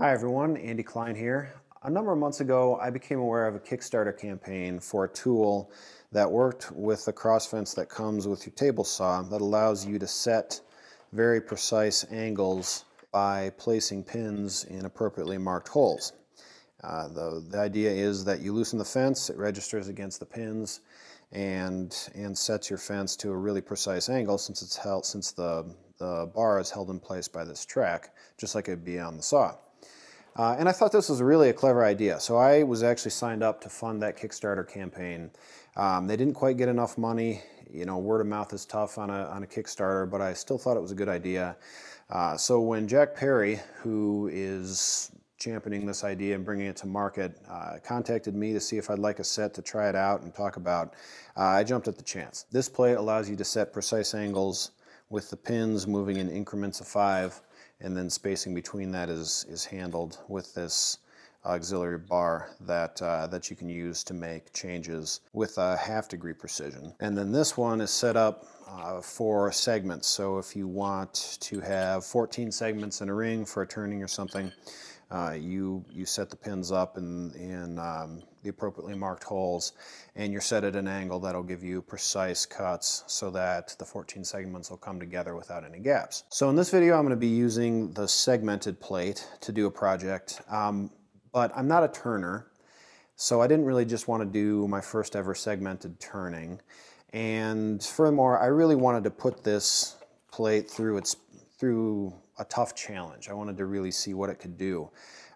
Hi everyone, Andy Klein here. A number of months ago, I became aware of a Kickstarter campaign for a tool that worked with the cross fence that comes with your table saw that allows you to set very precise angles by placing pins in appropriately marked holes. Uh, the, the idea is that you loosen the fence, it registers against the pins, and and sets your fence to a really precise angle since it's held since the the bar is held in place by this track, just like it'd be on the saw. Uh, and I thought this was really a clever idea. So I was actually signed up to fund that Kickstarter campaign. Um, they didn't quite get enough money. You know, word of mouth is tough on a, on a Kickstarter, but I still thought it was a good idea. Uh, so when Jack Perry, who is championing this idea and bringing it to market, uh, contacted me to see if I'd like a set to try it out and talk about. Uh, I jumped at the chance. This plate allows you to set precise angles with the pins moving in increments of five, and then spacing between that is, is handled with this auxiliary bar that, uh, that you can use to make changes with a half degree precision. And then this one is set up uh, for segments. So if you want to have 14 segments in a ring for a turning or something, uh, you, you set the pins up in, in um, the appropriately marked holes and you're set at an angle that'll give you precise cuts so that the 14 segments will come together without any gaps. So in this video I'm going to be using the segmented plate to do a project, um, but I'm not a turner so I didn't really just want to do my first ever segmented turning and furthermore I really wanted to put this plate through its through a tough challenge. I wanted to really see what it could do.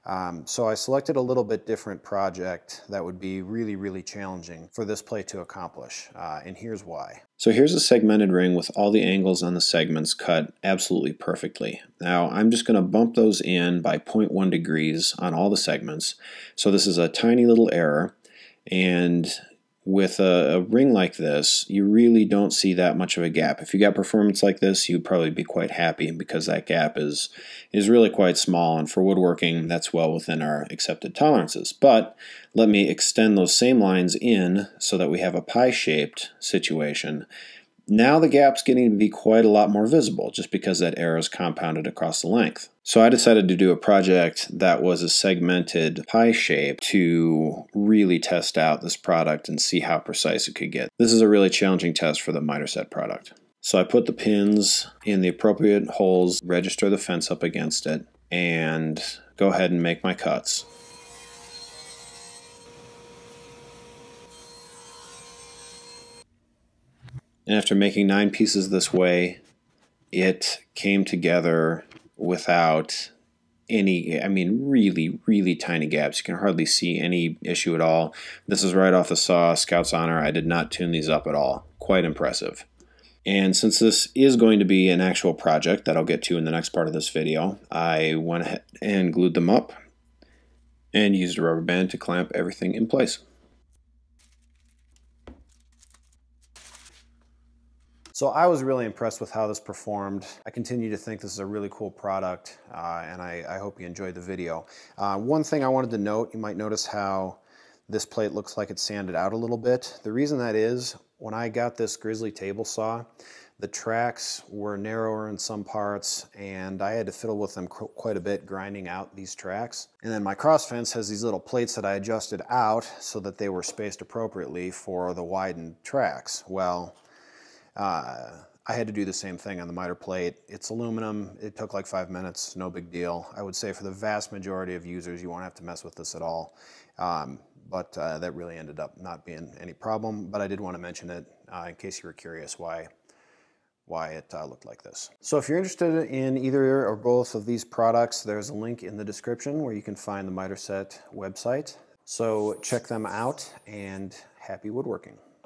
Um, so I selected a little bit different project that would be really, really challenging for this play to accomplish, uh, and here's why. So here's a segmented ring with all the angles on the segments cut absolutely perfectly. Now I'm just going to bump those in by 0.1 degrees on all the segments. So this is a tiny little error, and with a, a, ring like this, you really don't see that much of a gap. If you got performance like this, you'd probably be quite happy because that gap is, is really quite small, and for woodworking, that's well within our accepted tolerances. But let me extend those same lines in so that we have a pie-shaped situation now the gap's getting to be quite a lot more visible just because that arrow is compounded across the length. So I decided to do a project that was a segmented pie shape to really test out this product and see how precise it could get. This is a really challenging test for the MiterSet product. So I put the pins in the appropriate holes, register the fence up against it, and go ahead and make my cuts. And after making nine pieces this way, it came together without any, I mean, really, really tiny gaps. You can hardly see any issue at all. This is right off the saw, Scout's Honor. I did not tune these up at all. Quite impressive. And since this is going to be an actual project that I'll get to in the next part of this video, I went ahead and glued them up and used a rubber band to clamp everything in place. So I was really impressed with how this performed. I continue to think this is a really cool product uh, and I, I, hope you enjoyed the video. Uh, one thing I wanted to note, you might notice how this plate looks like it's sanded out a little bit. The reason that is, when I got this Grizzly table saw, the tracks were narrower in some parts and I had to fiddle with them quite a bit grinding out these tracks. And then my cross fence has these little plates that I adjusted out so that they were spaced appropriately for the widened tracks. Well, uh, I had to do the same thing on the miter plate. It's aluminum. It took like five minutes, no big deal. I would say for the vast majority of users, you won't have to mess with this at all. Um, but uh, that really ended up not being any problem. But I did want to mention it uh, in case you were curious why why it uh, looked like this. So if you're interested in either or both of these products, there's a link in the description where you can find the MiterSet website. So check them out and happy woodworking.